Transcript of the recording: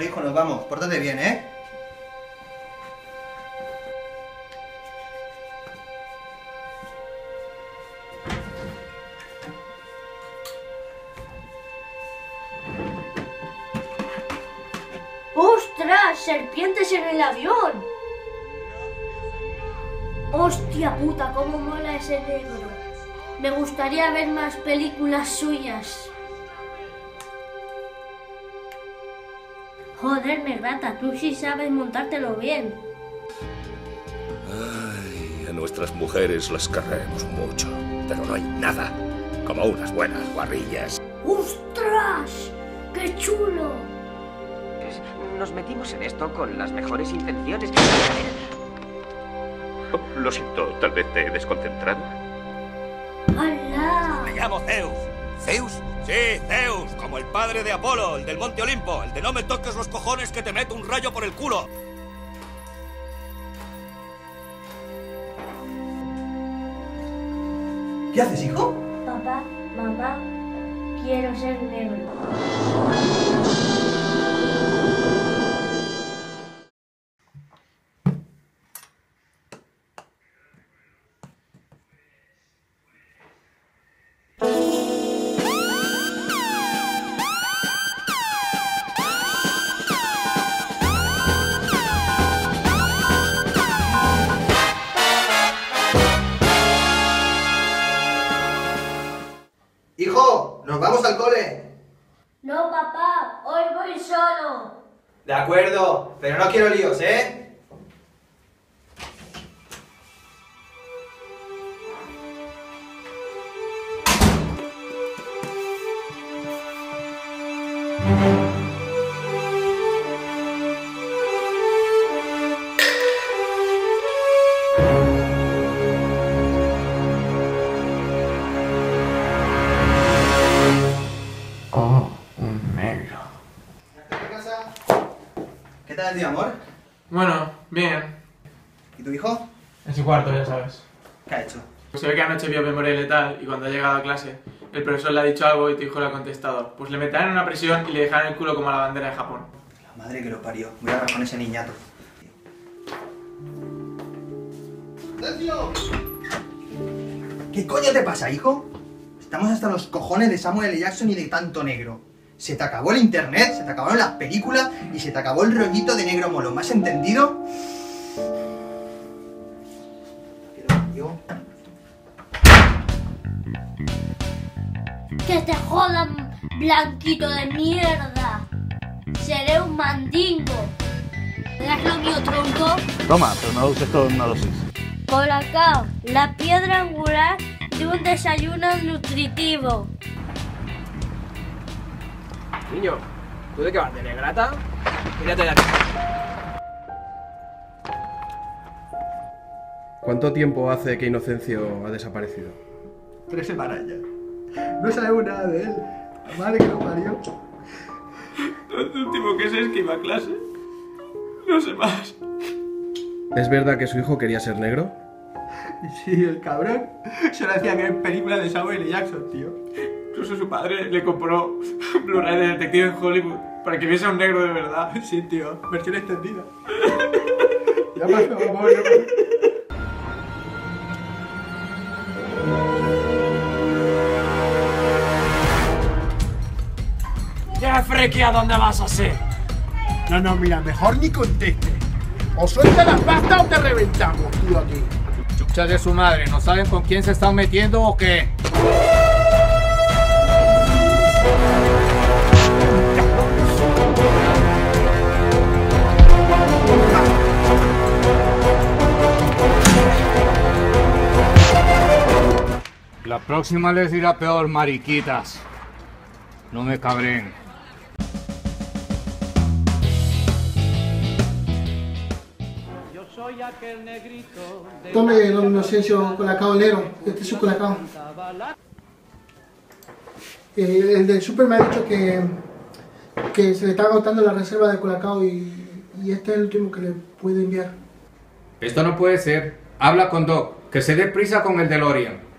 Bueno, hijo, nos vamos. Pórtate bien, ¿eh? ¡Ostras! ¡Serpientes en el avión! ¡Hostia puta! ¡Cómo mola ese negro! Me gustaría ver más películas suyas. Joder, negrata, tú sí sabes montártelo bien. Ay, a nuestras mujeres las queremos mucho, pero no hay nada como unas buenas guarrillas. ¡Ostras! ¡Qué chulo! Nos metimos en esto con las mejores intenciones. Oh, lo siento, tal vez te he desconcentrado. ¡Hala! Me llamo Zeus. ¿Zeus? Sí, Zeus, como el padre de Apolo, el del Monte Olimpo, el de no me toques los cojones que te meto un rayo por el culo. ¿Qué haces, hijo? Papá, mamá, quiero ser negro. Hijo, nos vamos al cole. No, papá, hoy voy solo. De acuerdo, pero no quiero líos, ¿eh? ¿Qué tal el día, amor? Bueno, bien. ¿Y tu hijo? En su cuarto, ya sabes. ¿Qué ha hecho? Se ve que anoche vio memoria letal y cuando ha llegado a clase, el profesor le ha dicho algo y tu hijo le ha contestado. Pues le meterán una presión y le dejarán el culo como a la bandera de Japón. La madre que lo parió. Voy a hablar con ese niñato. ¿Qué coño te pasa, hijo? Estamos hasta los cojones de Samuel L. Jackson y de tanto negro. Se te acabó el internet, se te acabaron las películas y se te acabó el rollito de negro molo. ¿Me has entendido? Que te jodan, blanquito de mierda. Seré un mandingo. ¿Me das lo mío, tronco? Toma, pero no lo uses todo en una dosis. Colacao, la piedra angular de un desayuno nutritivo. Niño, ¿tú de qué vas? ¿De negrata? Mírate de aquí. ¿Cuánto tiempo hace que Inocencio ha desaparecido? Tres semanas ya. No sabemos nada de él. La madre que lo parió. Lo último que sé es que iba a clase. No sé más. ¿Es verdad que su hijo quería ser negro? Sí, el cabrón. Solo hacía que en películas de Samuel L. Jackson, tío. Incluso su padre le compró un Blu-ray de detective en Hollywood para que viese a un negro de verdad. Sí, tío. Versión extendida. ya pasó, amor. ya pasó. ¡Ya, Freki, a dónde vas así! No, no, mira, mejor ni conteste. O suelta la pasta o te reventamos, tío, aquí. Chucha de su madre, ¿no saben con quién se están metiendo o qué? La próxima les dirá peor, mariquitas. No me cabren. Tome, don Inocencio, colacao negro. Este es su colacao. Eh, el del super me ha dicho que, que se le está agotando la reserva de colacao y, y este es el último que le puede enviar. Esto no puede ser. Habla con Doc, que se dé prisa con el DeLorean.